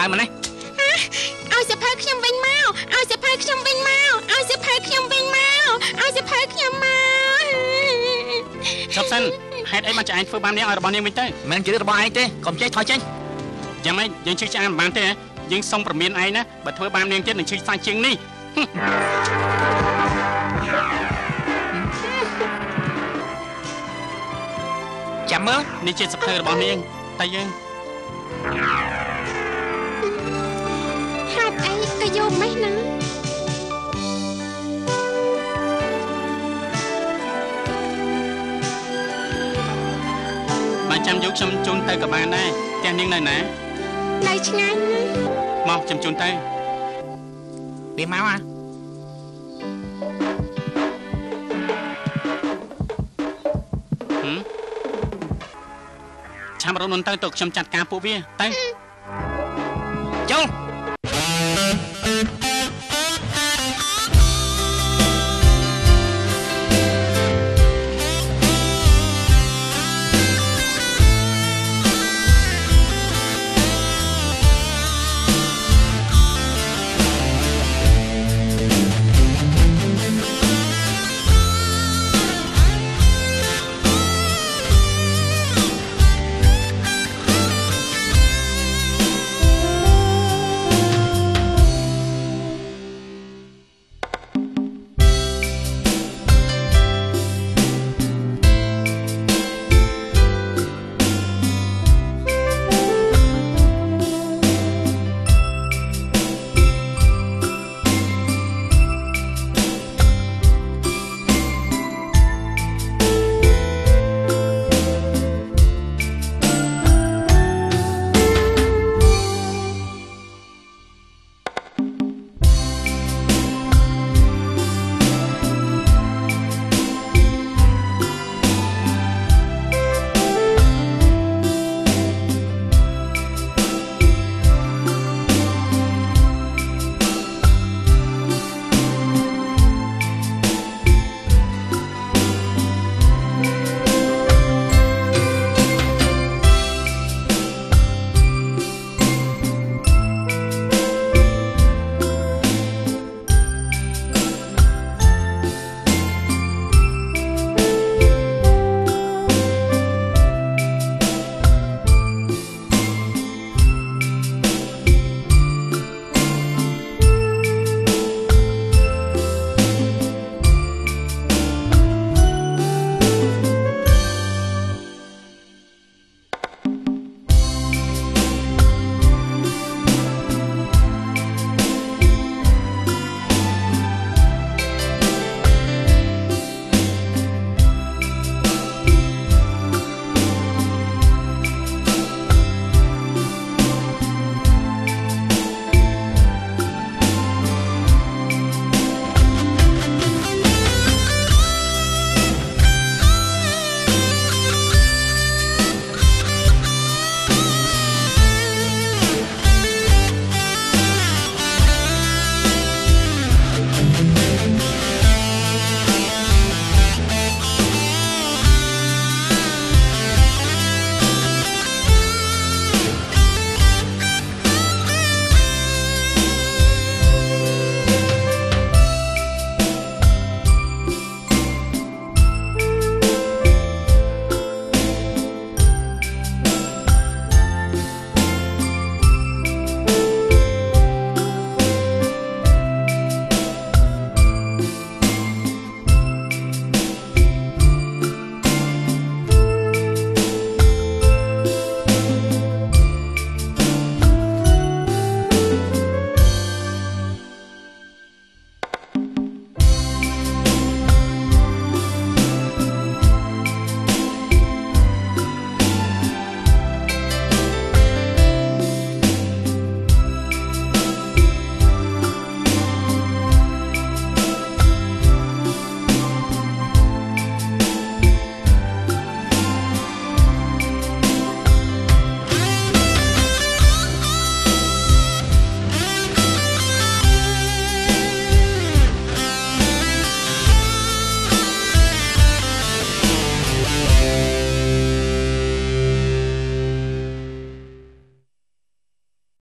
ដើមមកណាឲ្យសភៅខ្ញុំវិញមកឲ្យសភៅខ្ញុំវិញមកឲ្យសភៅខ្ញុំវិញមកឲ្យសភៅខ្ញុំមកឈប់សិនហេតុអីបានចែងធ្វើបាននាងឲ្យរបស់នាងវិញទៅមិនមែនជារឿងរបស់ឯងទេកុំចេះថយចេញយ៉ាងម៉េចយើងជិះឆ្អានមិនបានទេហ៎យើងសុំប្រមានឯងណាបើធ្វើបាននាងទៀតនឹងជិះសាច់ជាងនេះចាំមើលនេះជាសភៅរបស់នាងតែយើង ក៏យកម៉េះណាបើចាំយកខ្ញុំជូនទៅក៏បានដែរផ្ទះនាងនៅណានៅឆ្ងាញ់ណាស់មកខ្ញុំជូនទៅវាមកអាហឹមឆាប់រត់មុនទៅទៅខ្ញុំចាត់ការពួកវាទៅចូលហ thank you